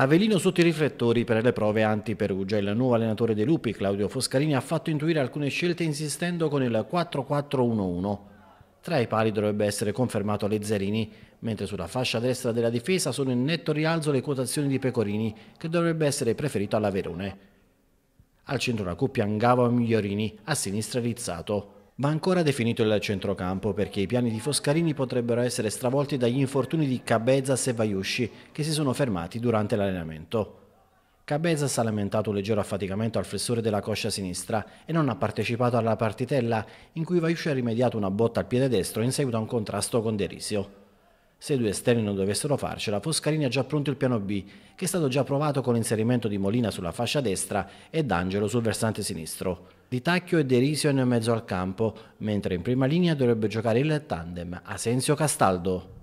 Avelino sotto i riflettori per le prove anti-Perugia. Il nuovo allenatore dei Lupi, Claudio Foscarini, ha fatto intuire alcune scelte insistendo con il 4-4-1-1. Tra i pali dovrebbe essere confermato Lezzerini, mentre sulla fascia destra della difesa sono in netto rialzo le quotazioni di Pecorini, che dovrebbe essere preferito alla Verone. Al centro la coppia Angava-Migliorini, a sinistra Rizzato. Va ancora definito il centrocampo perché i piani di Foscarini potrebbero essere stravolti dagli infortuni di Cabezas e Vaiusci che si sono fermati durante l'allenamento. Cabezas ha lamentato un leggero affaticamento al flessore della coscia sinistra e non ha partecipato alla partitella in cui Vaiusci ha rimediato una botta al piede destro in seguito a un contrasto con Derisio. Se i due esterni non dovessero farcela, Foscarini ha già pronto il piano B, che è stato già provato con l'inserimento di Molina sulla fascia destra e D'Angelo sul versante sinistro. Di Tacchio e Derisio in mezzo al campo, mentre in prima linea dovrebbe giocare il tandem Asensio-Castaldo.